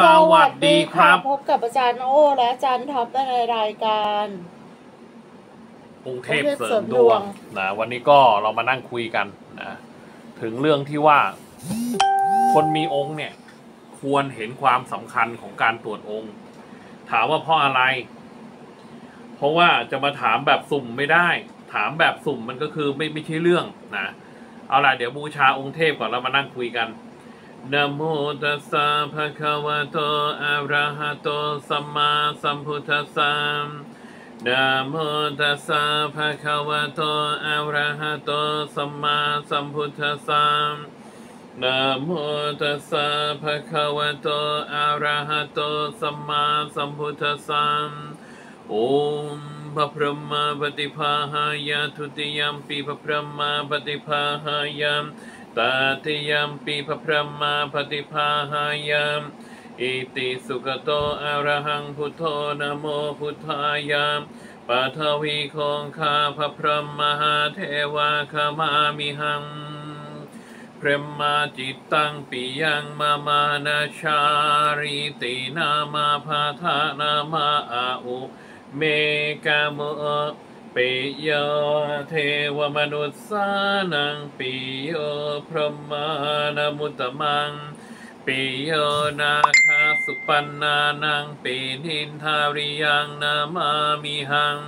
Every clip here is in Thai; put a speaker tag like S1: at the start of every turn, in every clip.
S1: สวัสดีครับ
S2: พบกับอาจารย์โอและอาจารย์ท็อปในรายการ
S1: กรุงเทพ
S2: กรุงเทพ
S1: เสริ
S2: เสริ
S1: ม
S2: ม
S1: ด
S2: ด
S1: ว
S2: ว
S1: ง
S2: ง
S1: นะวันนี้ก็เรามานั่งคุยกันนะถึงเรื่องที่ว่า คนมีองค์เนี่ย ควรเห็นความสำคัญของการตรวจองค์ ถามว่าเพราะอะไร เพราะว่าจะมาถามแบบสุ่มไม่ได้ ถามแบบสุ่มมันก็คือไม่ไม่ใช่เรื่องนะเอาล่ะเดี๋ยวบูชาองค์เทพก่อนเรามานั่งคุยกัน นะโมตัสสะภะคะวะโตอะระหะโตสัมมาสัมพุทธัสสะนะโมตัสสะภะคะวะโตอะระหะโตสัมมาสัมพุทธัสสะนะโมตัสสะภะคะวะโตอะระหะโตสัมมาสัมพุทธัสสะโอมพระพรหมปฏิภาหายะทุติยมปีพระพรหมปฏิภาหายะ ตาติยมปีพระพรหมปฏิภาหายะอิติสุขโตอรหังพุทโธนะโมพุทธายามปัทวีคงคาพระพรหมหาเทวาคามามิหังพรหมาจิตตังปิยังมามานาชาริตินามาพาทานามาอาอุเมกาโม ปิโยเทวมนุษสานังปิโยพรหมานมุตตมังปิโยนาคาสุปันนานังปีนินทาริยังนามามิหัง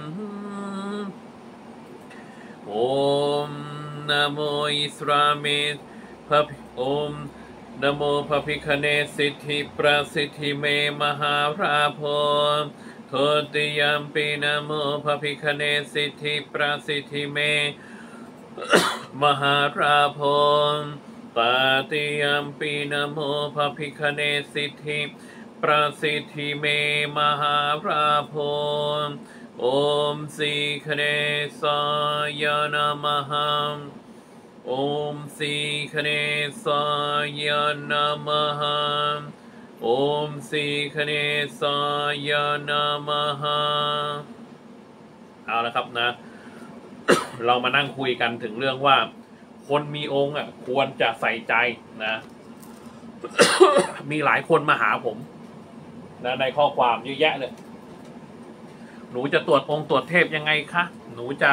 S1: โอมนโมอิสรามิตพระโอมนโมพระพิคเนศสิทธิประสิทธิเมมหาราโพ โทติยมปีนโมพระพิคเนศสิทธิประสิทธิเม มหาราโพปาติยมปีนโมพระพิคเนศสิทธิประสิทธิเม มหาราโพโอมสีคเนสายนะมหังโอมสีคเนสายนะมหัง โอมสีคเนสายนะมหังเอาละครับนะ เรามานั่งคุยกันถึงเรื่องว่า คนมีองค์อะ ควรจะใส่ใจนะ มีหลายคนมาหาผมนะในข้อความเยอะแยะเลย หนูจะตรวจองค์ตรวจเทพยังไงคะ หนูจะ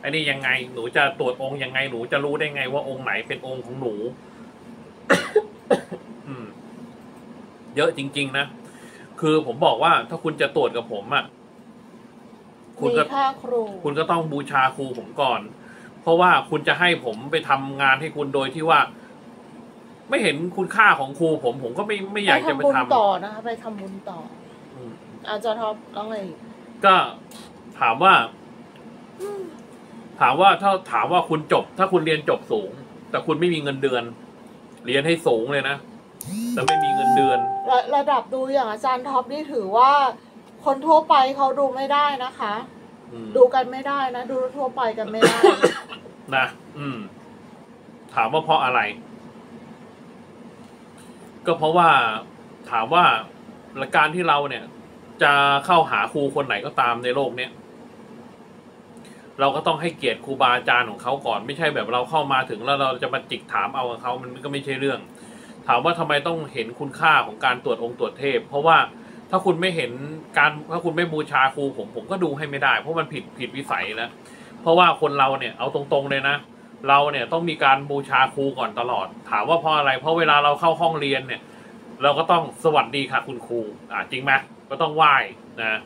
S1: ไอ้นี่ยังไง หนูจะตรวจองค์ยังไง หนูจะรู้ได้ไงว่าองค์ไหนเป็นองค์ของหนู เยอะจริง ๆ นะ คือผมบอกว่าถ้าคุณจะตรวจกับผมอะคุณ
S2: มี
S1: ก็
S2: ค่าครู
S1: คุณก็ต้องบูชาครูผมก่อน เพราะว่าคุณจะให้ผมไปทำงานให้คุณโดยที่ว่า ไม่เห็นคุณค่าของครูผม ผมก็ไม่ไม่อยากจะไป
S2: บุญ
S1: ทำ
S2: ต่อนะคะไปทำบุญต่อ
S1: อืม
S2: อาจารย์ท็อปต้องอะไรอีก
S1: ก็ถามว่า ถามว่าถ้าถามว่าคุณจบ ถ้าคุณเรียนจบสูง แต่คุณไม่มีเงินเดือน เรียนให้สูงเลยนะ แต่ไม่มีเงินเดือน
S2: ระระดับดูอย่างอาจารย์ท็อปนี่ถือว่า คนทั่วไปเขาดูไม่ได้นะคะ
S1: อืม
S2: ดูกันไม่ได้นะ ดูทั่วไปกันไม่ได้
S1: นะอืม ถามว่าเพราะอะไร ก็เพราะว่าถามว่าการที่เราเนี่ย จะเข้าหาครูคนไหนก็ตามในโลกเนี้ยเราก็ต้องให้เกียรติครูบาอาจารย์ของเขาก่อน ไม่ใช่แบบเราเข้ามาถึงแล้วเราจะมาจิกถามเอากับเขามันก็ไม่ใช่เรื่อง ถามว่าทำไมต้องเห็นคุณค่าของการตรวจองค์ตรวจเทพ เพราะว่าถ้าคุณไม่เห็นการถ้าคุณไม่บูชาครูผมผมก็ดูให้ไม่ได้ เพราะมันผิดผิดวิสัยแล้วเพราะว่าคนเราเนี่ยเอาตรงๆเลยนะ เราเนี่ยต้องมีการบูชาครูก่อนตลอด ถามว่าเพราะอะไร เพราะเวลาเราเข้าห้องเรียนเนี่ย เราก็ต้องสวัสดีค่ะคุณครูอ่าจริงไหมก็ต้องไหว้นะ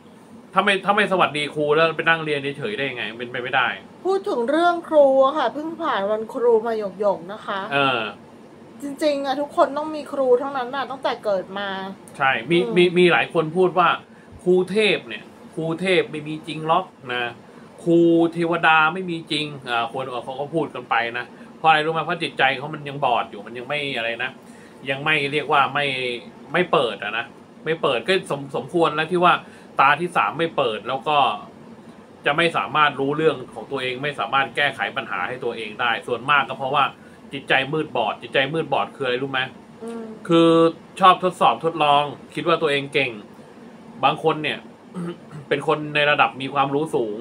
S1: ถ้าไม่ถ้าไม่สวัสดีครูแล้วไปนั่งเรียนเฉยๆได้ยังไงเป็นไปไม่ได้
S2: พูดถึงเรื่องครูอะค่ะเพิ่งผ่านวันครูมาหยกๆนะคะ
S1: เออ
S2: จริงๆอะทุกคนต้องมีครูทั้งนั้นน่ะตั้งแต่เกิดมา
S1: ใช่ มี
S2: อืม
S1: มีมีหลายคนพูดว่าครูเทพเนี่ยครูเทพไม่มีจริงหรอกนะครูเทวดาไม่มีจริงอ่าคนเขาก็พูดกันไปนะเพราะอะไรรู้ไหมเพราะจิตใจเขามันยังบอดอยู่มันยังไม่อะไรนะ ยังไม่เรียกว่าไม่ไม่เปิดอะนะไม่เปิดก็สมสมควรแล้วที่ว่าตาที่สามไม่เปิดแล้วก็จะไม่สามารถรู้เรื่องของตัวเอง ไม่สามารถแก้ไขปัญหาให้ตัวเองได้ ส่วนมากก็เพราะว่า จิตใจมืดบอด จิตใจมืดบอดคืออะไรรู้ไหม
S2: อืม
S1: คือชอบทดสอบทดลอง คิดว่าตัวเองเก่ง บางคนเนี่ย เป็นคนในระดับมีความรู้สูง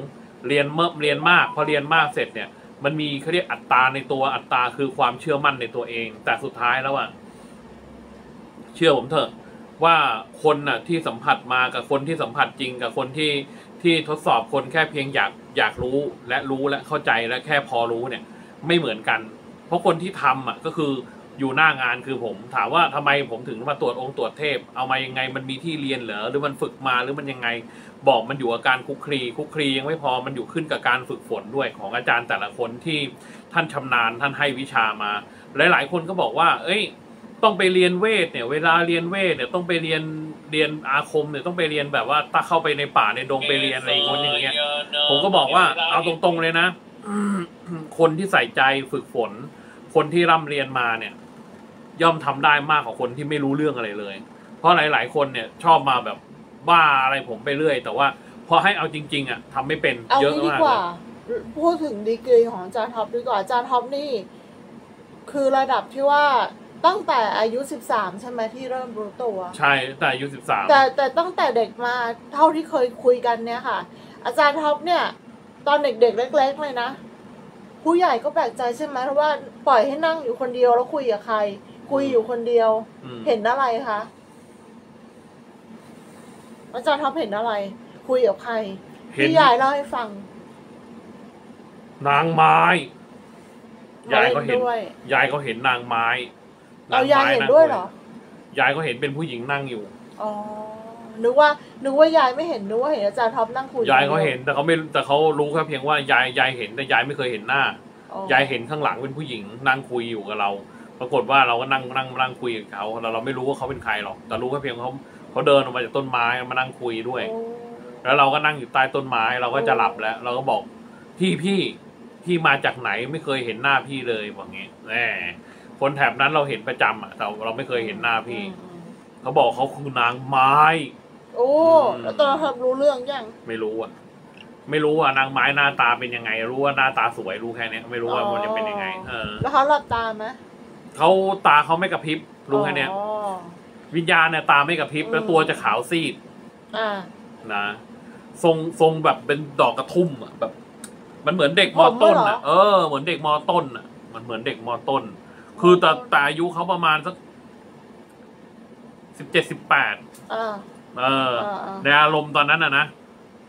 S1: เรียนเมื่อเรียนมาก พอเรียนมากเสร็จเนี่ย มันมีเขาเรียกอัตราในตัวอัตราคือความเชื่อมั่นในตัวเอง แต่สุดท้ายแล้วอะเชื่อผมเถอะ ว่าคนน่ะ ที่สัมผัสมากับคนที่สัมผัสจริงกับคนที่ที่ทดสอบคนแค่เพียงอยากอยากรู้และรู้และเข้าใจและแค่พอรู้เนี่ย ไม่เหมือนกัน เพราะคนที่ทำอะก็คืออยู่หน้างานคือผม ถามว่าทำไมผมถึงมาตรวจองค์ตรวจเทพ เอามายังไงมันมีที่เรียนเหรอหรือมันฝึกมาหรือมันยังไงบอกมันอยู่กับการคุกคลีคุกคลียังไม่พอมันอยู่ขึ้นกับการฝึกฝนด้วยของอาจารย์แต่ละคนที่ท่านชำนาญท่านให้วิชามา หลาย ๆ คนก็บอกว่า เอ้ย ต้องไปเรียนเวทเนี่ย เวลาเรียนเวทเนี่ยต้องไปเรียนเรียนอาคมเนี่ยต้องไปเรียนแบบว่าถ้าเข้าไปในป่าในดงไปเรียนอะไรคนอย่างเงี้ยผมก็บอกว่าเอาตรงๆเลยนะคนที่ใส่ใจฝึกฝน คนที่ร่ำเรียนมาเนี่ย ย่อมทำได้มากกว่าคนที่ไม่รู้เรื่องอะไรเลย เพราะหลาย ๆ คนเนี่ยชอบมาแบบบ้าอะไรผมไปเรื่อย แต่ว่าพอให้เอาจริง ๆอะทำไม่เป็น
S2: เอา
S1: เยอะ
S2: งี้ดี
S1: มาก
S2: ก
S1: เล
S2: ว่า
S1: ย
S2: พูดถึงดีกรีของอาจารย์ท็อปดีกว่าอาจารย์ท็อปนี่ คือระดับที่ว่าตั้งแต่อายุสิบสามใช่ไหมที่เริ่มรู้ตัว
S1: ใช่แต่อายุสิบสาม
S2: แต่แต่ตั้งแต่เด็กมาเท่าที่เคยคุยกันเนี่ยค่ะ อาจารย์ท็อปเนี่ย ตอนเด็กๆเล็ก ๆ เลยนะ ผู้ใหญ่ก็แปลกใจใช่ไหมเพราะว่าปล่อยให้นั่งอยู่คนเดียวแล้วคุยกับใคร คุยอยู่คนเดียวเห็นอะไรคะอาจารย์ท็อปเห็นอะไร คุยกับใคร
S1: เห็น
S2: พี่ยายเล่าให้ฟัง
S1: นางไม้ ยายเขาเห็น
S2: ด้วย
S1: ยายเขาเห็นนางไม้
S2: เอายายเห็นด้วยเหรอ
S1: ยายเขาเห็นเป็นผู้หญิงนั่งอยู่
S2: อ๋อ นึกว่านึกว่ายายไม่เห็นนึกว่าเห็นอาจารย์ท็อปนั่งคุย
S1: ยายเขาเห็นแต่เขาไม่แต่เขารู้แค่เพียงว่ายายยายเห็นแต่ยายไม่เคยเห็นหน้า
S2: อ๋อยา
S1: ยเห็นข้างหลังเป็นผู้หญิงนั่งคุยอยู่กับเรา ปรากฏว่าเราก็นั่งนั่งนั่งคุยกับเขาเราเราไม่รู้ว่าเขาเป็นใครหรอก แต่รู้แค่เพียงเขาเขาเดินออกมาจากต้นไม้มานั่งคุยด้วย
S2: โอ้
S1: แล้วเราก็นั่งอยู่ใต้ต้นไม้เราก็จะหลับแล้ว เราก็บอกพี่พี่พี่มาจากไหนไม่เคยเห็นหน้าพี่เลยบอกงี้แหมคนแถบนั้นเราเห็นประจำอะแต่เราไม่เคยเห็นหน้าพี่
S2: อืมอืม
S1: เขาบอกเขาคือนางไม้
S2: โอ้
S1: อืม
S2: แล้วตอนนั้นรู้เรื่องยัง
S1: ไม่รู้อะ ไม่รู้ว่านางไม้หน้าตาเป็นยังไง รู้ว่าหน้าตาสวยรู้แค่เนี้ยไม่รู้ว่ามันจะเป็นยังไง เออ
S2: แล้วเขาหลับตาไหม
S1: เขาตาเขาไม่กระพริบรู้แค่เนี้ย
S2: อ๋อ
S1: วิญญาณเนี่ยตาไม่กระพริบ
S2: อืม
S1: แล้วตัวจะขาวซีด
S2: อ่า
S1: นะทรงทรงแบบเป็นดอกกระทุ่มอะแบบ มันเหมือนเด็กมอต้นอะเออเหมือนเด็กมอต้นอะ มันเหมือนเด็กมอต้น คือแต่แต่อายุเขาประมาณสักสิบเจ็ดสิบแปด
S2: อ่า
S1: เออ
S2: อ่าอ่า
S1: ในอารมณ์ตอนนั้นอะนะ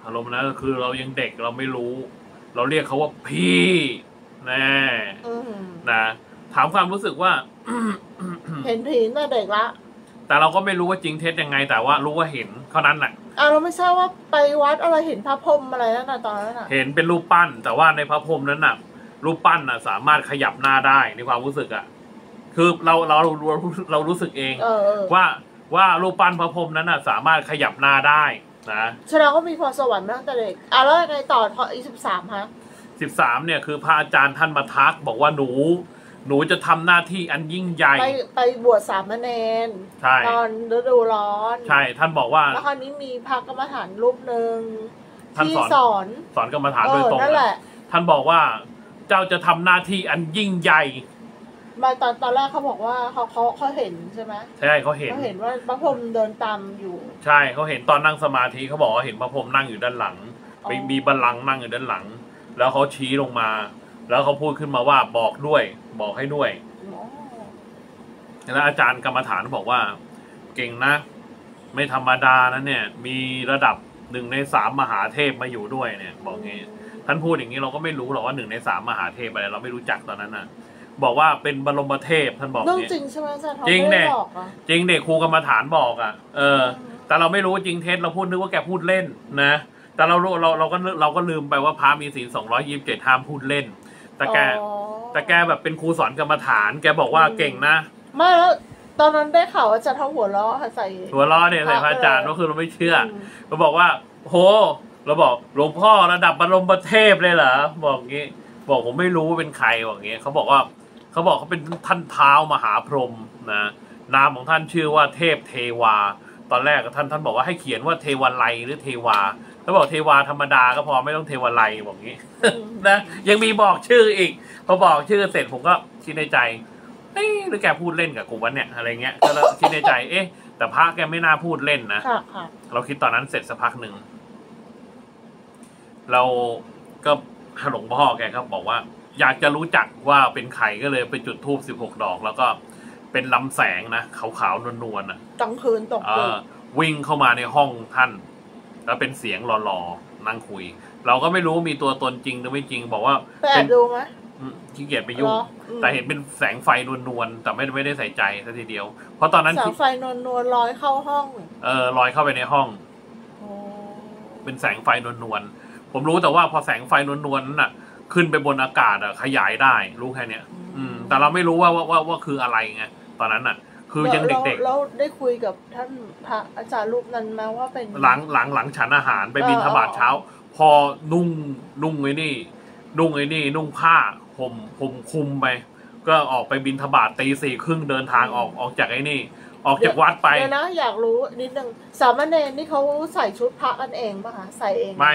S1: อารมณ์นั้นก็คือเรายังเด็กเราไม่รู้ เราเรียกเขาว่าพี่แน่
S2: อืม
S1: นะถามความรู้สึกว่า
S2: เห็นผีตั้งแต่เด็กละ
S1: แต่เราก็ไม่รู้ว่าจริงเท็จยังไง แต่ว่ารู้ว่าเห็นเท่านั้นแหละ
S2: อ่าเราไม่ทราบว่าไปวัดอะไรเห็นพระพรหมอะไรนั่นน่ะตอนนั้นน่ะ
S1: เห็นเป็นรูปปั้น แต่ว่าในพระพรหมนั้นน่ะ รูปปั้นน่ะ สามารถขยับหน้าได้ในความรู้สึกอะคือเราเราเราเรารู้สึกเอง
S2: เออเออ
S1: ว่า ว่ารูปปั้นพระพรหมนั้นน่ะสามารถขยับหน้าได้นะ
S2: แสดงว่ามีพรสวรรค์มาตั้งแต่เด็กอะแล้วยังไงต่อพออีสิบสามฮะ
S1: สิบสามเนี่ยคือพระอาจารย์ท่านมาทักบอกว่าหนู หนูจะทำหน้าที่อันยิ่งใหญ่
S2: ไปไปบวชสามเณร
S1: ใช่
S2: ตอนฤดูร้อน
S1: ใช่ท่านบอกว่า
S2: แล้วคราวนี้มีพระกรรมฐานรูปหนึ่ง
S1: ท่าน
S2: ที่
S1: สอน
S2: สอน
S1: สอนกรรมฐาน
S2: เอ
S1: โดย
S2: อ
S1: ตรง
S2: นั่นแหละ
S1: ท่านบอกว่าเจ้าจะทำหน้าที่อันยิ่งใหญ่
S2: มาตอนตอนแรกเขาบอกว่าเขาเขาเขาเห็นใช่ไหม
S1: ใช่เขาเห็น
S2: เขาเห็นว่าพระพรหมเดินตามอยู่
S1: ใช่เขาเห็นตอนนั่งสมาธิเขาบอกว่าเห็นพระพรหมนั่งอยู่ด้านหลัง
S2: อ๋อ
S1: มีมีบัลลังก์นั่งอยู่ด้านหลัง แล้วเขาชี้ลงมา แล้วเขาพูดขึ้นมาว่าบอกด้วย บอกให้ด้วย
S2: อ๋อ
S1: แล้วอาจารย์กรรมฐานบอกว่า เก่งนะ ไม่ธรรมดานะเนี่ย มีระดับหนึ่งในสามมหาเทพมาอยู่ด้วยเนี่ย บอกงี้ท่านพูดอย่างนี้เราก็ไม่รู้หรอกว่าหนึ่งในสามมหาเทพอะไรเราไม่รู้จักตอนนั้นน่ะ บอกว่าเป็นบรมเทพท่านบอก
S2: เรื่อง
S1: นี้
S2: จริงใช่ไหมอาจารย์เขา
S1: จริง
S2: ไม่
S1: เนี่
S2: ได้
S1: ย
S2: บอกอะ
S1: จริงเด็กครูกรรมฐานบอกอะ เออ แต่เราไม่รู้ว่าจริงเท็จเราพูดนึกว่าแกพูดเล่นนะ แต่เรารู้เราเราก็เราก็ลืมไปว่าพระมีศีลสองร้อยยี่สิบเจ็ดห้ามพูดเล่น แต่แก
S2: อ๋อ
S1: แต่แกแบบเป็นครูสอนกรรมฐาน แกบอกว่าเก่งนะ
S2: ไม่แล้วตอนนั้นได้ข่าวว่าอาจะทำหัวเราะใส่
S1: หัวล้อเนี่ยใส่พระอาจารย์
S2: เออ
S1: ก็คือเราไม่เชื่อ
S2: ม
S1: เราบอกว่าโหเราบอกหลวงพ่อระดับบรมเทพเลยเหรอบอกงี้ บอกผมไม่รู้ว่าเป็นใครบอกงี้เขาบอกว่า เขาบอกเขาเป็นท่านเท้ามหาพรหมนะนามของท่านชื่อว่าเทพเทวา ตอนแรกท่านท่านบอกว่าให้เขียนว่าเทวไลยหรือเทวาเขาบอกเทวาธรรมดาก็พอไม่ต้องเทวไลยบอกงี้นะยังมีบอกชื่ออีก พอบอกชื่อเสร็จผมก็คิดในใจเอ๊ะหรือแกพูดเล่นกับกูวะเนี่ยอะไรเงี้ยก็แล้วคิดในใจ เอ๊ะ แต่พระแกไม่น่าพูดเล่นนะ
S2: ค่ะค่ะ
S1: เราคิดตอนนั้นเสร็จสักพักหนึ่งเราก็หลวงพ่อแกก็บอกว่า อยากจะรู้จักว่าเป็นใครก็เลยไปจุดธูปสิบหกดอก แล้วก็เป็นลำแสงนะขาวๆนวลๆอะ
S2: กลางคืนตก
S1: เอ
S2: ดึ
S1: อกวิ่งเข้ามาในห้องท่าน แล้วเป็นเสียงหล่อๆนั่งคุย เราก็ไม่รู้มีตัวตนจริงหรือไม่จริง บอกว่า
S2: ไปแอ
S1: เป็
S2: บ
S1: น
S2: ดูไหม
S1: อืมขี้เกียจไปยุ่ง
S2: หรออืม
S1: แต่เห็นเป็นแสงไฟนวลๆแต่ไม่ไม่ได้ใส่ใจซะทีเดียว เพราะตอนนั้น
S2: แส
S1: คิ
S2: ง
S1: ด
S2: ไฟนวลนวลๆลอยเข้าห้อง
S1: เออลอยเข้าไปในห้อง
S2: โอ้
S1: เป็นแสงไฟนวลๆผมรู้แต่ว่าพอแสงไฟนวลๆนั้นน่ะ ขึ้นไปบนอากาศอะขยายได้รู้แค่เนี้ย อืม แต่เราไม่รู้ว่าว่าว่าว่าคืออะไรไงตอนนั้นน่ะคือยังเด็ก
S2: แล้วแล้วได้คุยกับท่านพระอาจารย์รูปนั้นไหมว่าเป็น
S1: ๆหลังหลังหลังฉันอาหารไปบินทบาทเช้า พอนุ่งนุ่งไอ้นี่ นุ่งไอ้นี่ นุ่งผ้าห่มห่มคลุมไป ก็ออกไปบินทบาทตีสี่ครึ่งเดินทางออกออกจากไอ้นี่ ออกจากวัดไป
S2: เดี๋ยวนะอยากรู้นิดนึงสามเณรนี่เขาใส่ชุดพระกันเองป่ะคะใส่เอง
S1: ไม่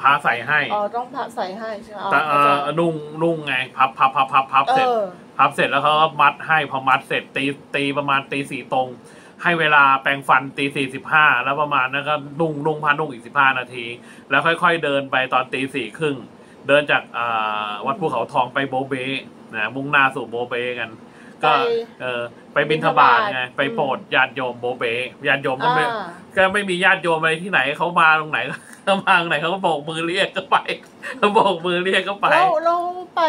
S1: พาใส่ให้
S2: อ๋อต้องพระใส่ให้ใช่ไหมอ๋อ
S1: แต่เอ
S2: เข้าใจ
S1: อนุ่งนุ่งไงพับพับพับพับพับ
S2: เอ
S1: เสร็จ
S2: อ
S1: พับเสร็จแล้วเขาก็มัดให้พอมัดเสร็จตีตีประมาณตีสี่ตรง ให้เวลาแปรงฟันตีสี่สิบห้าแล้วประมาณนั้นก็นุ่งนุ่งผ้านุ่งอีกสิบห้านาที แล้วค่อยๆเดินไปตอนตีสี่ครึ่งเดินจากอ่าวัดภูเขาทองไปโบเบนะมุ่งหน้าสู่โบเบกัน ก็
S2: ไป
S1: เออไปบินทบาทไง
S2: บิณฑบาต
S1: ไปโปรดญาติโยมโบเบญาติโยมก็ไม่
S2: อ่า
S1: ก็ไม่มีญาติโยมอะไรที่ไหนเขามาตรงไหนเขามาตรงไหนเขาก็โบกมือเรียกก็ไปเขาโบกมือเรียกก็ไป
S2: แล้วเราไป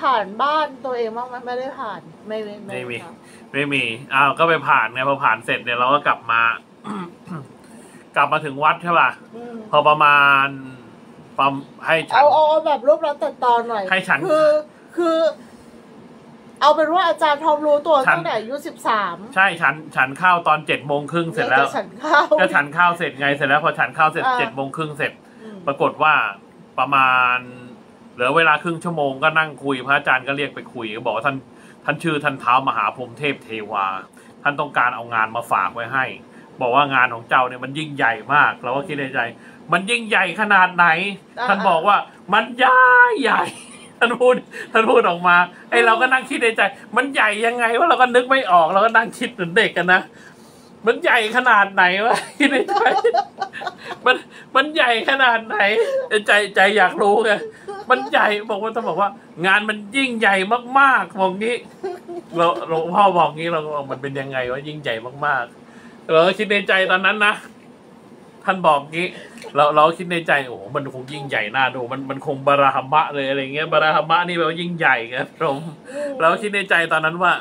S2: ผ่านบ้านตัวเองบ้างไหมไม่ได้ผ่านไม่ไม่
S1: ไม่มี
S2: ครับ
S1: ไม่มีอ้าวก็ไปผ่านไงพอผ่านเสร็จเนี่ยเราก็กลับมากลับมาถึงวัดใช่ป่ะ
S2: อืม
S1: พอประมาณประมให้ฉัน
S2: เอาเอาเอาแบบรูปรัดตัดตอนหน่อย
S1: ให้ฉัน
S2: คือคือ เอาเป็นว่าอาจารย์ทอมรู้ตัว
S1: ฉัน
S2: ตั้งแต่อายุสิบสาม
S1: ใช่ฉันฉันเข้าตอนเจ็ดโมงครึ่งเสร็จแล้ว
S2: ฉันข้าว
S1: ก็ฉันข้าวเสร็จไงเสร็จแล้วพอฉันข้าวเสร็จ
S2: อ่า
S1: เจ็ดโมงครึ่งเสร็จ
S2: อืม
S1: ปรากฏว่าประมาณ เหลือเวลาครึ่งชั่วโมงก็นั่งคุยพระอาจารย์ก็เรียกไปคุยก็บอกว่าท่านท่านชื่อท่านเท้ามหาพรหมเทพเทวา ท่านต้องการเอางานมาฝากไว้ให้ บอกว่างานของเจ้าเนี่ยมันยิ่งใหญ่มากเราก็คิดในใจ มันยิ่งใหญ่ขนาดไหน
S2: อ่า
S1: ท่านบอกว่ามันใหญ่ใหญ่ ท่านพูดท่านพูดออกมาไอ้เราก็นั่งคิดในใจ มันใหญ่ยังไงว่าเราก็นึกไม่ออกเราก็นั่งคิดเหมือนเด็กกันนะมันใหญ่ขนาดไหนวะคิดในใจมันมันใหญ่ขนาดไหนใจใจอยากรู้ไงมันใหญ่บอกว่าต้องบอกว่า งานมันยิ่งใหญ่มากๆบอกงี้เราหลวงพ่อบอกงี้เรามันเป็นยังไงว่ายิ่งใหญ่มากๆเราก็คิดในใจตอนนั้นนะ ท่านบอกงี้ เราเราคิดในใจโอ้โหมันคงยิ่งใหญ่น่าดู มันมันคงบาราฮัมะเลยอะไรเงี้ยบาราฮัมะนี่แปลว่ายิ่งใหญ่ครับผมเราคิดในใจตอนนั้นว่า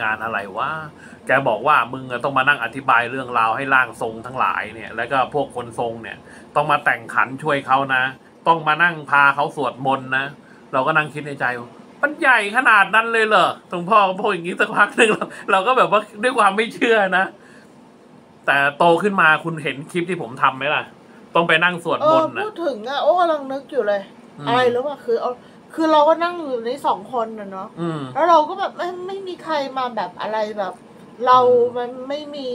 S1: งานอะไรวะแกบอกว่ามึงอะต้องมานั่งอธิบายเรื่องราวให้ร่างทรงทั้งหลายเนี่ย แล้วก็พวกคนทรงเนี่ย ต้องมาแต่งขันช่วยเขานะ ต้องมานั่งพาเขาสวดมนต์นะเราก็นั่งคิดในใจมันใหญ่ขนาดนั้นเลยเหรอหลวงพ่อก็พูดอย่างนี้สักพักหนึ่งเราก็แบบว่าด้วยความไม่เชื่อนะ แต่โตขึ้นมาคุณเห็นคลิปที่ผมทำไหมล่ะ ต้องไปนั่งสวด
S2: เอ
S1: ม
S2: อน
S1: ต์นะ
S2: พูดถึงอะโอ้กำลังนึกอยู่เลย
S1: อืม
S2: อะไรรู้ป่ะคือเอาคือเราก็นั่งอยู่ในสองคนน่ะเนาะ
S1: อืม
S2: แล้วเราก็แบบไม่ไม่มีใครมาแบบอะไรแบบ เรา
S1: อืม
S2: มันไม่มี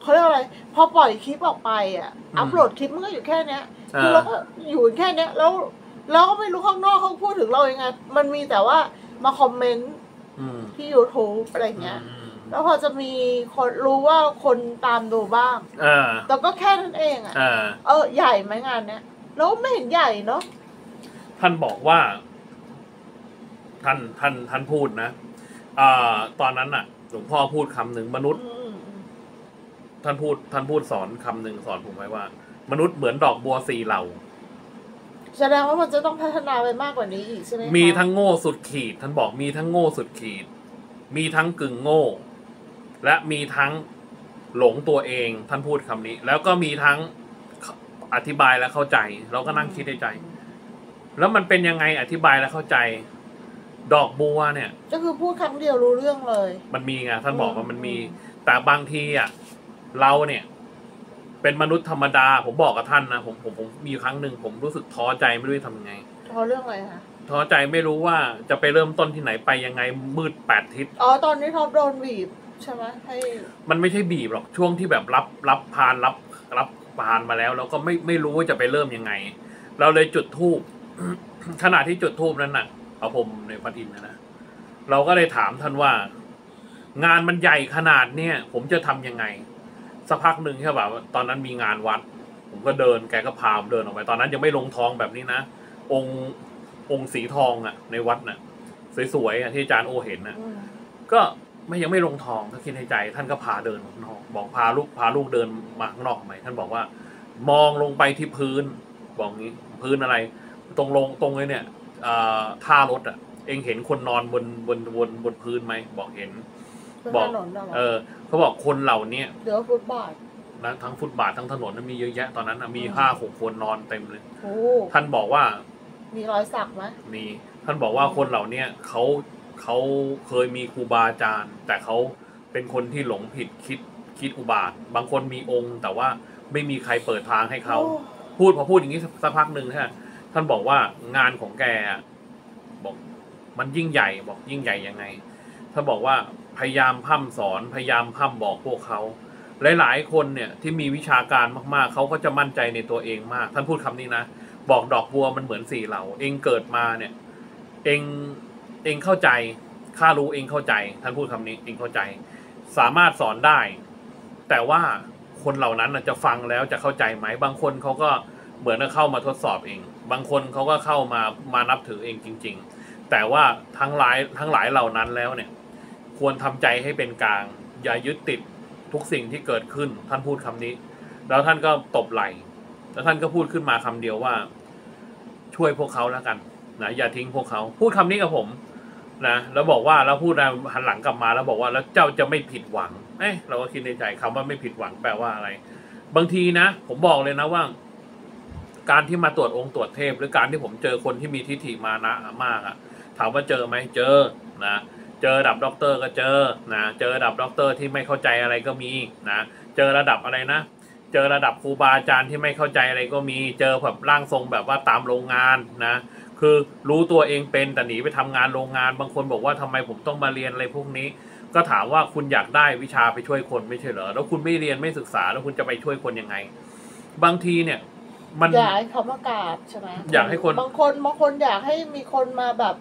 S2: เขาเรียกว่าอะไร พอปล่อยคลิปออกไปอะ
S1: อืม
S2: อัพโหลดคลิปมันก็อยู่แค่เนี้ย
S1: เอ
S2: คือ
S1: อ
S2: เราก็อยู่แค่เนี้ยแล้วเราก็ไม่รู้ข้างนอกเขาพูดถึงเรายังไงมันมีแต่ว่ามาคอมเมนต์
S1: อืม
S2: ที่ YouTube อะไรเงี้ย
S1: อืม
S2: แล้วพอจะมีคนรู้ว่าคนตามดูบ้าง
S1: เออ
S2: แต่ก็แค่นั้นเองอะ
S1: เออ
S2: เออใหญ่ไหมงานเนี้ยแล้วไม่เห็นใหญ่เนาะ
S1: ท่านบอกว่า ท่านท่านท่านพูดนะอ่าตอนนั้นน่ะหลวงพ่อพูดคำหนึ่งมนุษย์
S2: อืมอืม
S1: ท่านพูดท่านพูดสอนคำหนึ่งสอนผมไว้ว่า มนุษย์เหมือนดอกบัวสี่เหล่า
S2: แสดงว่ามันจะต้องพัฒนาไปมากกว่านี้อีกใช่ไหมคะ
S1: มีทั้งโง่สุดขีด ท่านบอกมีทั้งโง่สุดขีด มีทั้งกึ่งโง่ และมีทั้งหลงตัวเองท่านพูดคำนี้ แล้วก็มีทั้งอธิบายและเข้าใจ เราก็นั่งคิดในใจ แล้วมันเป็นยังไงอธิบายและเข้าใจ ดอกบัวเนี่ย
S2: ก็คือพูดครั้งเดียวรู้เรื่องเลย
S1: มันมีไงท่านบอกว่ามันมี
S2: อืม
S1: แต่บางทีอะเราเนี่ย เป็นมนุษย์ธรรมดา ผมบอกกับท่านนะผมผมผมมีครั้งหนึ่งผมรู้สึกท้อใจไม่รู้จะทำยังไง
S2: เพราะเรื่องอะไรคะ
S1: ท้อใจไม่รู้ว่าจะไปเริ่มต้นที่ไหนไปยังไงมืดแปดทิศ
S2: อ๋อตอนนี้ท็อปโดนบีบ ใช่ไหมให้
S1: มันไม่ใช่บีบหรอกช่วงที่แบบรับรับพานรับรับพานมาแล้ว แล้วก็ไม่ไม่รู้ว่าจะไปเริ่มยังไง เราเลยจุดทูบขณะที่จุดทูบนั้นน่ะเอาผมในพันอินทร์นะนะเราก็เลยถามท่านว่า งานมันใหญ่ขนาดเนี้ยผมจะทำยังไงสักพักหนึ่งใช่ป่ะตอนนั้นมีงานวัด ผมก็เดินแกก็พาผมเดินออกไป ตอนนั้นยังไม่ลงทองแบบนี้นะองค์องค์สีทองอะในวัดน่ะ สวยๆอะที่อาจารย์โอเห็นน่ะ
S2: อืม
S1: ก็ ไม่ยังไม่ลงทองก็คิดในใจ ท่านก็พาเดินออกนอกบอกพาลูกพาลูกเดินมาข้างนอกทำไมท่านบอกว่า มองลงไปที่พื้น บอกงี้พื้นอะไร ตรงลงตรงเลยเนี่ยเอ่อท่ารถอะ เองเห็นคนนอนบนบนบนบนพื้นไหมบอกเห็น
S2: เป็น
S1: บอก
S2: ถนนน่ะเหรอ
S1: เออเขาบอกคนเหล่าเนี้ย
S2: เดี๋ยวฟุตบาท
S1: นะทั้งฟุตบาททั้งถนนนั้นมีเยอะแยะตอนนั้นน่ะมี
S2: อืม
S1: ห้าหกคนนอนเต็มเลย
S2: โอ้
S1: ท่านบอกว่า
S2: มีรอยสักไหม
S1: มีท่านบอกว่าคนเหล่าเนี้ยเขา เขาเคยมีครูบาอาจารย์ แต่เขาเป็นคนที่หลงผิดคิดคิดอุบาท บางคนมีองค์ แต่ว่าไม่มีใครเปิดทางให้เขา
S2: โอ้
S1: พูดพอพูดอย่างนี้สักพักหนึ่งฮะท่านบอกว่างานของแกอะบอกมันยิ่งใหญ่บอกยิ่งใหญ่ยังไงท่านบอกว่าพยายามพร่ำสอนพยายามพร่ำบอกพวกเขาหลายๆคนเนี่ยที่มีวิชาการมากๆ เขาก็จะมั่นใจในตัวเองมาก ท่านพูดคำนี้นะ บอกดอกบัวมันเหมือนสี่เหล่า เองเกิดมาเนี่ย เอง เองเข้าใจข้ารู้เองเข้าใจท่านพูดคำนี้เองเข้าใจ สามารถสอนได้ แต่ว่าคนเหล่านั้นจะฟังแล้วจะเข้าใจไหมบางคนเขาก็เหมือนกับเข้ามาทดสอบเอง บางคนเขาก็เข้ามามานับถือเองจริง ๆ แต่ว่าทั้งหลายทั้งหลายเหล่านั้นแล้วเนี่ย ควรทำใจให้เป็นกลาง อย่ายึดติดทุกสิ่งที่เกิดขึ้น ท่านพูดคำนี้ แล้วท่านก็ตบไหลแล้วท่านก็พูดขึ้นมาคำเดียวว่า ช่วยพวกเขาแล้วกันนะอย่าทิ้งพวกเขา พูดคำนี้กับผม นะแล้วบอกว่าแล้วพูดหันหลังกลับมาแล้วบอกว่าแล้วเจ้าจะไม่ผิดหวังเอ๊ะเราก็คิดในใจคำว่าไม่ผิดหวังแปลว่าอะไร บางทีนะ ผมบอกเลยนะว่า การที่มาตรวจองค์ตรวจเทพ หรือการที่ผมเจอคนที่มีทิฏฐิมานะมากอะถามว่าเจอไหมเจอนะเจอระดับด็อกเตอร์ก็เจอนะเจอระดับด็อกเตอร์ที่ไม่เข้าใจอะไรก็มีนะเจอระดับอะไรนะเจอระดับครูบาอาจารย์ที่ไม่เข้าใจอะไรก็มี เจอแบบร่างทรงแบบว่าตามโรงงานนะ คือรู้ตัวเองเป็นแต่หนีไปทำงานโรงงาน บางคนบอกว่าทำไมผมต้องมาเรียนอะไรพวกนี้ ก็ถามว่าคุณอยากได้วิชาไปช่วยคนไม่ใช่เหรอแล้วคุณไม่เรียนไม่ศึกษาแล้วคุณจะไปช่วยคนยังไง บางทีเนี่ย มัน
S2: อยากให้เขามากราบใช่ไหม
S1: อยากให้คน
S2: บางคนบางคนอยากให้มีคนมาแบบ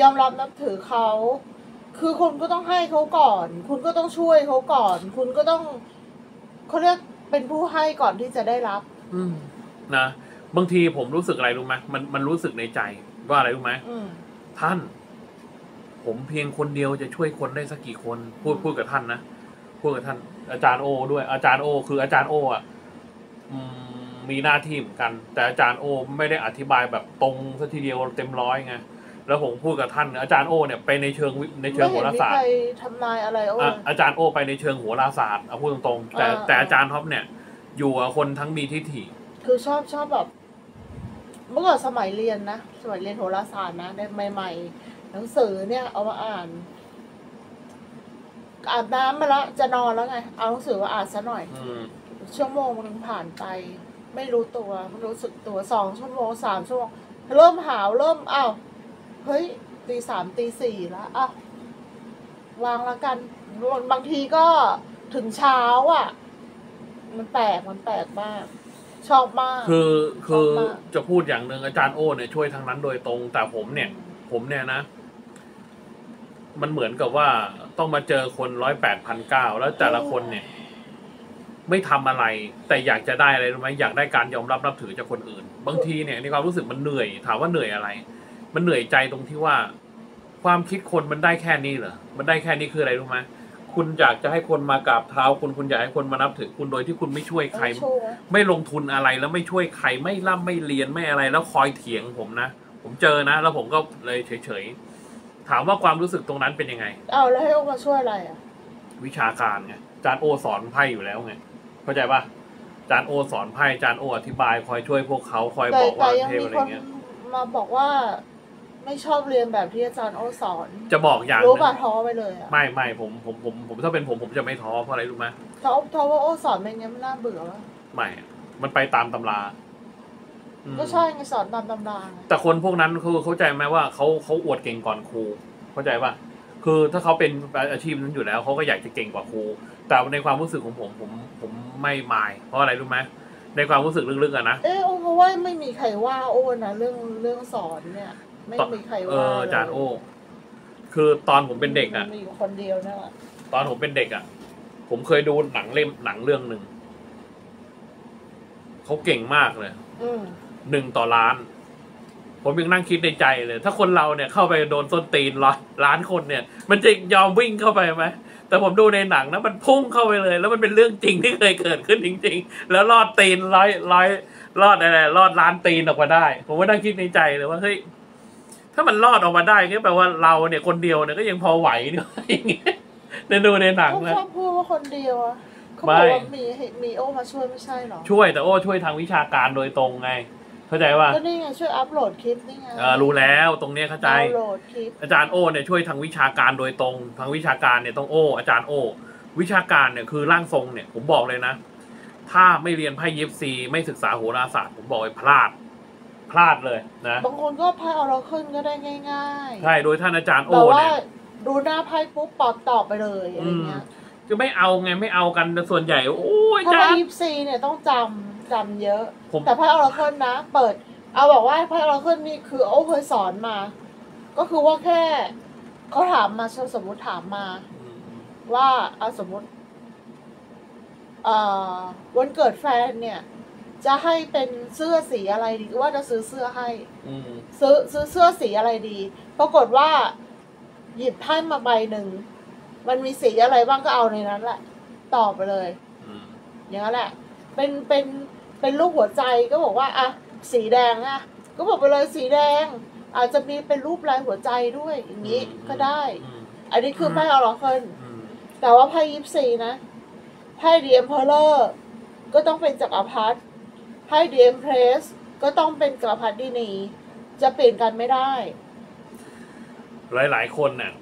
S2: ยอมรับนับถือเขาคือคุณก็ต้องให้เขาก่อน คุณก็ต้องช่วยเขาก่อน คุณก็ต้องเขาเรียกเป็นผู้ให้ก่อนที่จะได้รับ
S1: อืมนะบางทีผมรู้สึกอะไรรู้ไหมมันมันรู้สึกในใจ ว่าอะไรรู้ไหม
S2: อืม
S1: ท่าน ผมเพียงคนเดียวจะช่วยคนได้สักกี่คน พูดพูดกับท่านนะพูดกับท่าน อาจารย์โอ ด้วย อาจารย์โอ คืออาจารย์โออะอืมมีหน้าที่เหมือนกัน แต่อาจารย์โอไม่ได้อธิบายแบบตรงสัทีเดียวเต็มร้อยไงแล้วผมพูดกับท่านอาจารย์โอเนี่ยไปในเชิงวิในเชิ
S2: ไม่
S1: งโห
S2: เห็น
S1: รา
S2: มี
S1: ศาสต
S2: ใค
S1: ร์
S2: รทำนายอะไรโอ้
S1: อะอาจารย์โอไปในเชิงโหราศาสตร์เอาพูดตรงๆ แต่
S2: อ่า
S1: แต่อาจารย์ท็อปเนี่ย อยู่กับคนทั้งมีทิฏฐิ
S2: คือชอบชอบแบบ เมื่อก่อนสมัยเรียนนะสมัยเรียนโหราศาสตร์นะในใหม่ ๆ หนังสือเนี่ยเอามาอ่านอาบน้ำมาแล้วจะนอนแล้วไง เอาหนังสือมาอ่านซะหน่อย
S1: อืม
S2: ชั่วโมงนึงผ่านไป ไม่รู้ตัวไม่รู้สึกตัวสองชั่วโมงสามชั่วโมงเริ่มหาวเริ่มอ้าวเฮ้ยตีสามตีสี่แล้วอ้าววางแล้วกันบางทีก็ถึงเช้าอะ มันแปลกมันแปลกมาก ชอบมาก
S1: คือคือ
S2: ชอบมาก
S1: จะพูดอย่างหนึ่งอาจารย์โอเนี่ยช่วยทางนั้นโดยตรง แต่ผมเนี่ย ผมเนี่ยนะ มันเหมือนกับว่าต้องมาเจอคนร้อยแปดพันเก้าแล้วแต่ละคนเนี่ย ไม่ทำอะไร แต่อยากจะได้อะไรรู้ไหมอยากได้การยอมรับนับถือจากคนอื่น บางทีเนี่ยในความรู้สึกมันเหนื่อย ถามว่าเหนื่อยอะไร มันเหนื่อยใจตรงที่ว่า ความคิดคนมันได้แค่นี้เหรอมันได้แค่นี้คืออะไรรู้ไหม คุณอยากจะให้คนมากราบเท้าคุณคุณอยากให้คนมานับถือคุณโดยที่คุณไม่ช่วยใคร
S2: ไม่ช่วย
S1: ไม่ลงทุนอะไรแล้วไม่ช่วยใครไม่ร่ำไม่เรียนไม่อะไร แล้วคอยเถียงผมนะผมเจอนะ แล้วผมก็เลยเฉยๆถามว่าความรู้สึกตรงนั้นเป็นยังไง
S2: เอาแล้วให้โอมาช่วยอะไรอะ
S1: วิชาการไงอาจารย์โอสอนไพ่อยู่แล้วไงเข้าใจปะอาจารย์โอสอนไพ่อาจารย์โออธิบาย คอยช่วยพวกเขาคอย
S2: แต่
S1: บอก
S2: แต่
S1: ว่า
S2: ยัง
S1: เทพ
S2: มี
S1: อะไร
S2: คน
S1: เงี้ย
S2: มาบอกว่า ไม่ชอบเรียนแบบที่อาจารย์โอสอน
S1: จะบอกอย่าง
S2: รู้
S1: หนึ
S2: ป่ะ
S1: ง
S2: ท้อไปเลยอะ
S1: ไม่ไม่ผมผมผมผมถ้าเป็นผมผมจะไม่ท้อเพราะอะไรรู้ไหม
S2: ท้อท้อว่าโอสอนเป็นไงมันน่าเบื่อวะ
S1: ไม่มันไปตามตำราอืม
S2: ก็ใช่ไงสอนตามตำราไง
S1: แต่คนพวกนั้นคือเข้าใจไหมว่าเขาเขาอวดเก่งก่อนครู เข้าใจป่ะคือถ้าเขาเป็นอาชีพนั้นอยู่แล้วเขาก็อยากจะเก่งกว่าครู แต่ในความรู้สึกของผมผมผมไม่มาย เพราะอะไรรู้ไหมในความรู้สึกลึกๆอะนะ
S2: เออโอเพราะว่าไม่มีใครว่าโอนะเรื่องเรื่องสอนเนี่ย ไม่มีใคร
S1: เอ
S2: ว่า
S1: ออาจารย์โอคือตอนผมเป็นเด็กอะ
S2: มีอยู่คนเดียวนั่นแหละ
S1: ตอนผมเป็นเด็กอะผมเคยดูหนังเล่มหนังเรื่องหนึ่งเขาเก่งมากเลย
S2: อืม
S1: หนึ่งต่อล้านผผมยังนั่งคิดในใจเลย ถ้าคนเราเนี่ยเข้าไปโดนส้นตีนร้อยล้านคนเนี่ย มันจะยอมวิ่งเข้าไปไหมแต่ผมดูในหนังนะมันพุ่งเข้าไปเลย แล้วมันเป็นเรื่องจริงที่เคยเกิดขึ้นจริง ๆ แล้วรอดตีนร้อยร้อยรอดอะไรรอดล้านตีนออกมาได้ ผมก็นั่งคิดในใจเลยว่าเฮ้ย ถ้ามันรอดออกมาได้ก็แปลว่าเราเนี่ยคนเดียวเนี่ยก็ยังพอไหวเนี่ยอย่างเงี้ยในดูในหนัง
S2: เขา
S1: นะ
S2: ชอบพูดว่าคนเดียวอะเขา
S1: ไม่
S2: บอกว่ามีให้มีโอมาช่วยไม่ใช่เหรอ
S1: ช่วยแต่โอ้ช่วยทางวิชาการโดยตรงไง เข้าใจว่า
S2: ก็นี่ไงช่วยอัพโหลดคลิปนี่ไง
S1: เออรู้แล้วตรงเนี้ยเข้าใจ
S2: ดาวน์โหลดคลิป
S1: อาจารย์โอเนี่ยช่วยทางวิชาการโดยตรง ทางวิชาการเนี่ยต้องโอ อาจารย์โอ วิชาการเนี่ยคือร่างทรงเนี่ยผมบอกเลยนะ ถ้าไม่เรียนไพ่ยิปซีไม่ศึกษาโหราศาสตร์ผมบอกเลยพลาด พลาดเลยนะ
S2: บางคนก็ไพ่เอาเราขึ้นก็ได้ง่าย
S1: ใช่ โดยท่านอาจารย์โอ
S2: แต่ว่า
S1: เนี่ย
S2: ดูหน้าไพ่ปุ๊บตอบตอบไปเลยอะไรเงี้ย
S1: จะไม่เอาไงไม่เอากันแต่ส่วนใหญ่โอ้ยอา
S2: ถ้า
S1: จา
S2: ไพ่
S1: รย์
S2: ยิปซีเนี่ยต้องจำจำเยอะ
S1: ผม
S2: แต่ไพ่เอาเราขึ้นนะ เปิด เอาบอกว่าไพ่เอาเราขึ้นนี่คือโอ้เคยสอนมา ก็คือว่าแค่เขาถามมาสมมติถามมา ว่าเอาสมมติเอ่อวันเกิดแฟนเนี่ย จะให้เป็นเสื้อสีอะไรดีว่าจะซื้อเสื้อให้
S1: อืม
S2: ซื้อซื้อเสื้อสีอะไรดี ปรากฏว่า หยิบไพ่มาใบหนึ่ง มันมีสีอะไรบ้างก็เอาในนั้นแหละ ตอบไปเลย
S1: อืม
S2: อย่างนั้นแหละ เป็นเป็นเป็นรูปหัวใจก็บอกว่าอะสีแดงอะ ก็บอกไปเลยสีแดง อาจจะมีเป็นรูปลายหัวใจด้วยอย่างนี้ก็ได้
S1: อืม
S2: อันนี้คือไพ่ oracle อื
S1: ม
S2: แต่ว่าไพ่ยิปซีนะไพ่ The Emperor ก็ต้องเป็นจักรพรรดิ ไพ่ The Empress ก็ต้องเป็นจักรพรรดินีจะเปลี่ยนกันไม่ได้
S1: หลาย ๆ คนเนี่ย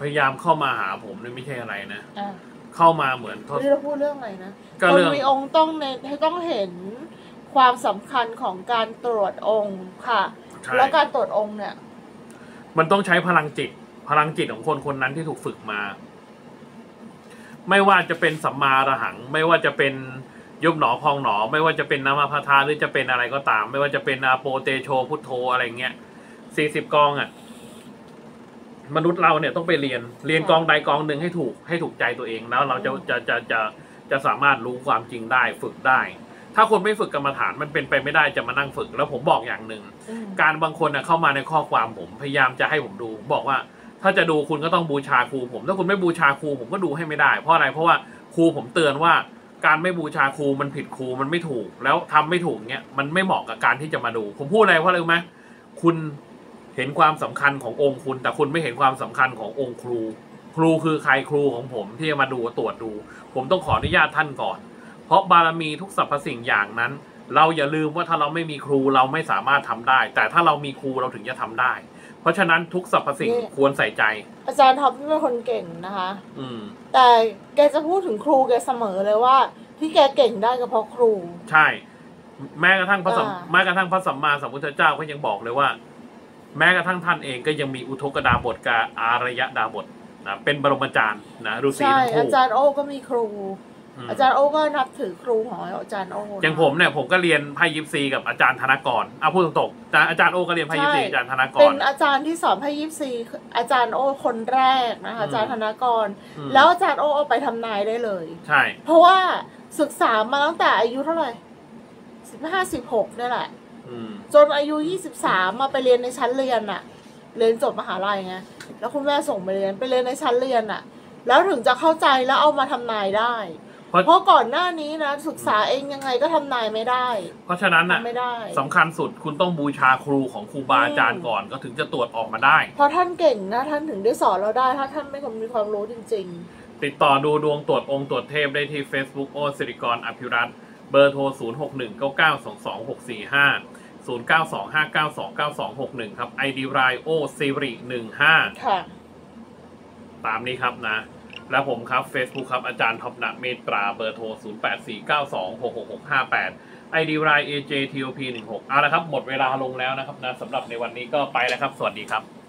S1: พยายามเข้ามาหาผมเนี่ยไม่ใช่อะไรนะ
S2: อะ
S1: เข้ามาเหมือนทด
S2: นี่เราพูดเรื่องอะไรนะ
S1: ก็
S2: คน
S1: เรื่อง
S2: มีองค์ต้องเน้นให้ต้องเห็นความสำคัญของการตรวจองค์ค่ะ
S1: ใช่
S2: แล้วการตรวจองค์เนี่ย
S1: มันต้องใช้พลังจิต พลังจิตของคนคนนั้นที่ถูกฝึกมา ไม่ว่าจะเป็นสัมมาระหัง ไม่ว่าจะเป็น ยุบหนอพองหนอไม่ว่าจะเป็นนามาพาทาหรือจะเป็นอะไรก็ตาม ไม่ว่าจะเป็นอาโปเตโชพุทโธอะไรเงี้ยสี่สิบกองอะ่ะ มนุษย์เราเนี่ยต้องไปเรียนเรียนกองใดกองหนึ่งให้ถูกให้ถูกใจตัวเองแล้วเราจะจะจะจะจะสามารถรู้ความจริงได้ฝึกได้ ถ้าคนไม่ฝึกกรรมฐานมันเป็นไปไม่ได้จะมานั่งฝึก แล้วผมบอกอย่างหนึ่ง
S2: อืม
S1: การบางคนนะเข้ามาในข้อความผมพยายามจะให้ผมดู บอกว่า ถ้าจะดูคุณก็ต้องบูชาครูผม ถ้าคุณไม่บูชาครูผมก็ดูให้ไม่ได้ เพราะอะไรเพราะว่าครูผมเตือนว่า การไม่บูชาครูมันผิดครูมันไม่ถูก แล้วทำไม่ถูกเนี้ยมันไม่เหมาะกับการที่จะมาดู ผมพูดอะไรเพราะอะไรไหมคุณเห็นความสำคัญขององค์คุณ แต่คุณไม่เห็นความสำคัญขององค์ครู ครูคือใครครูของผมที่จะมาดูตรวจดู ผมต้องขออนุญาตท่านก่อน เพราะบารมีทุกสรรพสิ่งอย่างนั้น เราอย่าลืมว่าถ้าเราไม่มีครูเราไม่สามารถทำได้ แต่ถ้าเรามีครูเราถึงจะทำได้ เพราะฉะนั้นทุกสรรพสิ่งควรใส่ใจ
S2: อาจารย์ท็อปนี่เป็นคนเก่งนะคะ
S1: อืม
S2: แต่แกจะพูดถึงครูแกเสมอเลยว่า ที่แกเก่งได้ก็เพราะครู
S1: ใช่ แม้กระทั่งพระสัม
S2: อ่า
S1: แม้กระทั่งพระสัมมาสัมพุทธเจ้าก็ยังบอกเลยว่า แม้กระทั่งท่านเองก็ยังมีอุทกดาบทกับอารยดาบทนะเป็นบรมจารย์นะฤาษี
S2: ใช่
S1: ทั้งคู่
S2: อาจารย์โอก็มีครู
S1: ม
S2: อาจารย์โอก็นับถือครูของอาจารย์โอ
S1: อย่างผมเนี่ยผมก็เรียนไพ่ยิปซีกับอาจารย์ธนกรเอาพูดตรงๆแต่อาจารย์โอก็เรียนไพ่ยิปซีอาจารย์ธนก
S2: เป็
S1: ร
S2: นอาจารย์ที่สอนพยิปซีอาจารย์โอคนแรกนะคะ
S1: อืม
S2: อาจารย์ธนากร
S1: อืม
S2: แล้วอาจารย์โอเอาไปทำนายได้เลย
S1: ใช่
S2: เพราะว่าศึกษามาตั้งแต่อายุเท่าไหร่สิบห้าสิบหกนี่ยแหละ
S1: อืม
S2: จนอายุยี่สิบสามมาไปเรียนในชั้นเรียนอะเรียนจบมหาลัยไงแล้วคุณแม่ส่งไปเรียนไปเรียนในชั้นเรียนอะแล้วถึงจะเข้าใจแล้วเอามาทำนายได้
S1: เพราะ
S2: เพราะก่อนหน้านี้นะ ศึกษาเองยังไงก็ทำนายไม่ได้
S1: เพราะฉะนั้นน่ะ
S2: ทำไม่ได้
S1: สำคัญสุดคุณต้องบูชาครูของครูบาอาจารย์ก่อนก็ถึงจะตรวจออกมาได้
S2: เพราะท่านเก่งนะ ท่านถึงได้สอนเราได้ ถ้าท่านไม่มีความรู้จริง
S1: ติดต่อดูดวงตรวจองค์ตรวจเทพได้ที่ Facebook โอสิริกรอภิรัตน์เบอร์โทร 0 6 1 9 9 2 2 6 4 5 0 9 2 5 9 2 9 2 6 1 ครับ ID รายโอซิริ15
S2: ๆ ค่ะ
S1: ตามนี้ครับนะ และผมครับ Facebook ครับ อาจารย์ท็อปนะเมตราเบอร์โทร 0 8 4 9 2 6 6 6 5 8 ID ราย AJTOP 16 เอาละครับ หมดเวลาลงแล้วนะครับนะสำหรับในวันนี้ก็ไปแล้วครับ สวัสดีครับ